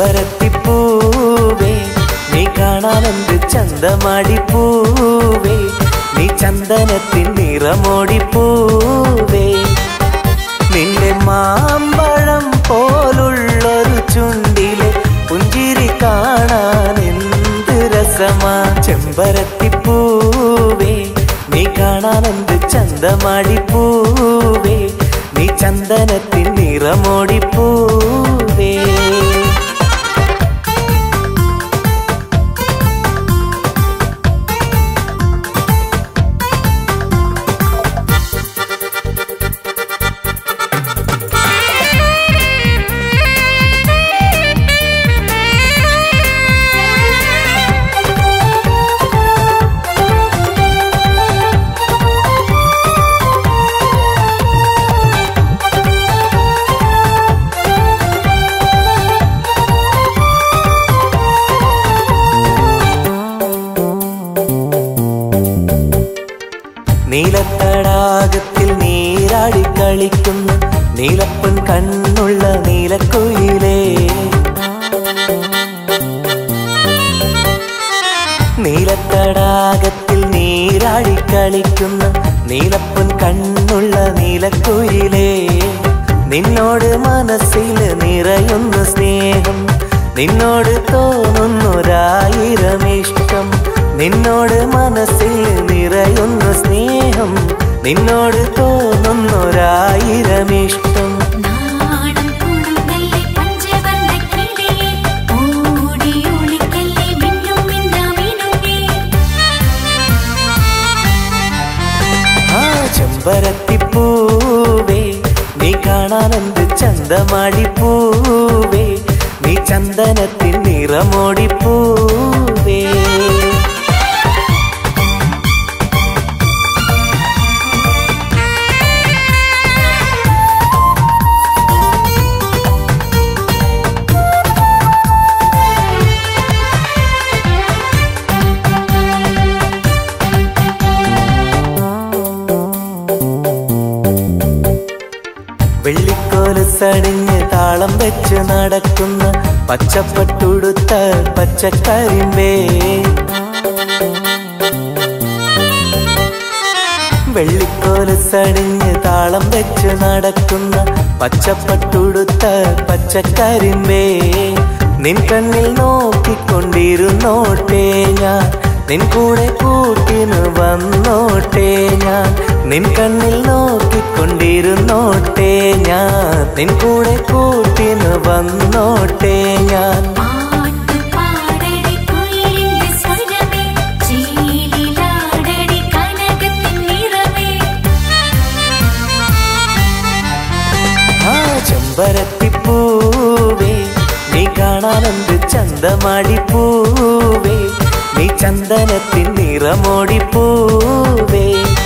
പൂവേ നീ കാണാനെന്ത് ചന്തമാടിപ്പൂവേ നീ ചന്ദനത്തിൻ നിറമോടിപ്പൂവേ. നിന്റെ മാമ്പഴം പോലുള്ളൊരു ചുണ്ടിലെ പുഞ്ചിരി കാണാൻ എന്ത് രസമാ. ചെമ്പരത്തിപ്പൂവേ നീ കാണാനെന്ത് ചന്തമാടിപ്പൂവേ ചന്തമാടി പൂവേ നീ ചന്ദനത്തിൻ നിറമോടി നീലത്തടാകത്തിൽ നീരാടി കളിക്കുന്ന നീലപ്പൻ കണ്ണുള്ള നീലക്കുയിലേ. നീലത്തടാകത്തിൽ നീരാടി കളിക്കുന്ന നീലപ്പൻ കണ്ണുള്ള നീലക്കുയിലേ. നിന്നോട് മനസ്സിൽ നിറയുന്ന സ്നേഹം നിന്നോട് ഇഷ്ടം നിന്നോട് മനസ്സിൽ നിറയുന്ന സ്നേഹം. നിന്നോട് തോന്നുന്നൊരായിരം ഇഷ്ടം ചെമ്പരത്തിപ്പൂവേ നീ കാണാനെന്ത് ചന്തമാടിപ്പൂവേ നീ ചന്ദനത്തിൽ മിന്നും പൂവേ താളം വെച്ച് നടക്കുന്ന പച്ചപ്പട്ടുടുത്ത പച്ചക്കരിമ്പേ. വെള്ളിക്കോലസണിഞ്ഞ് താളം വെച്ച് നടക്കുന്ന പച്ചപ്പട്ടുടുത്ത പച്ചക്കരിമ്പേ. നിൻ കണ്ണിൽ നോക്കിക്കൊണ്ടിരുന്നോട്ടെ ഞാൻ. നിൻ കൂടെ കൂട്ടിന് വന്നോട്ടേ ഞാൻ. നിൻ കണ്ണിൽ നോക്കിക്കൊണ്ടിരുന്നോട്ടെ ഞാൻ. നിൻ കൂടെ കൂട്ടിന് വന്നോട്ടെ ഞാൻ. ചെമ്പരത്തിപ്പൂവേ നീ കാണാനെന്ത് ചന്തമാടി പൂവേ നീ ചന്ദനത്തിൻ നിറമോടി പൂവേ നിന്റെ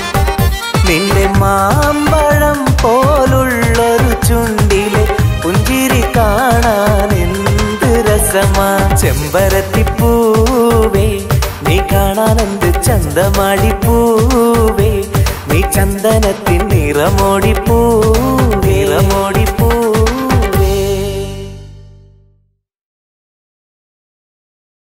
മാമ്പഴം പോലുള്ളൊരു ചുണ്ടിലെ പുഞ്ചിരി കാണാൻ എന്ത് രസമാ? ചെമ്പരത്തിപ്പൂവേ നീ കാണാനെന്ത് ചന്തമാടി പൂവേ നീ ചന്ദനത്തിൻ നിറമോടിപ്പൂ നിറമോടി